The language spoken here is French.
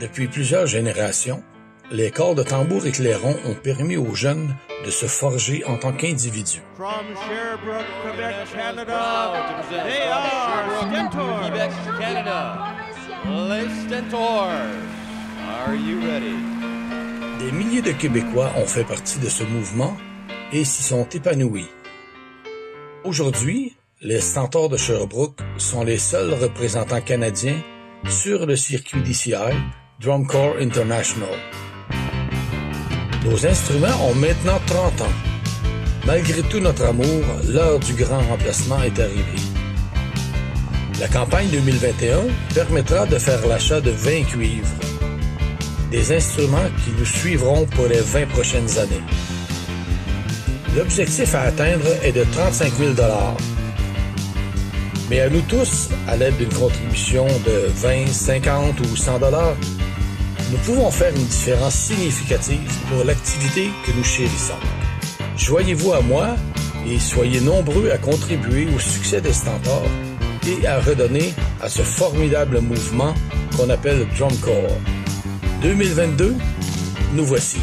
Depuis plusieurs générations, les corps de tambour et clairon ont permis aux jeunes de se forger en tant qu'individus. From Sherbrooke, Quebec, Canada, they are Stentors. Quebec, Canada. Les Stentors. Are you ready? Des milliers de Québécois ont fait partie de ce mouvement et s'y sont épanouis. Aujourd'hui, les Stentors de Sherbrooke sont les seuls représentants canadiens sur le circuit DCI Drum Corps International. Nos instruments ont maintenant 30 ans. Malgré tout notre amour, l'heure du grand remplacement est arrivée. La campagne 2021 permettra de faire l'achat de 20 cuivres, des instruments qui nous suivront pour les 20 prochaines années. L'objectif à atteindre est de 35 000 Mais à nous tous, à l'aide d'une contribution de 20, 50 ou 100 nous pouvons faire une différence significative pour l'activité que nous chérissons. Joignez-vous à moi et soyez nombreux à contribuer au succès des Stentors et à redonner à ce formidable mouvement qu'on appelle Drum Corps. 2022, nous voici.